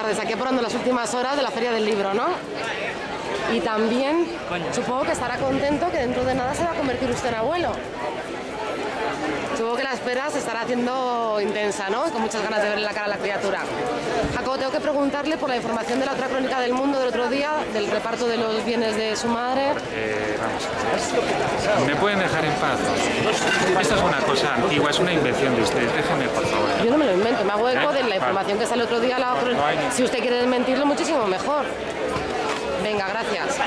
que pronto en las últimas horas de la Feria del Libro, ¿no? Y también supongo que estará contento que dentro de nada se va a convertir usted en abuelo. Supongo que la espera se estará haciendo intensa, ¿no? Con muchas ganas de verle la cara a la criatura. Jacobo, tengo que preguntarle por la información de la otra crónica del mundo del otro día, del reparto de los bienes de su madre. Eh, vamos. ¿Me pueden dejar en paz? Esta es una cosa antigua, es una invención de ustedes. Déjenme, por favor. Yo no me lo invento, me hago eco de la información que sale el otro día. La crónica. Si usted quiere desmentirlo, muchísimo mejor. Venga, gracias.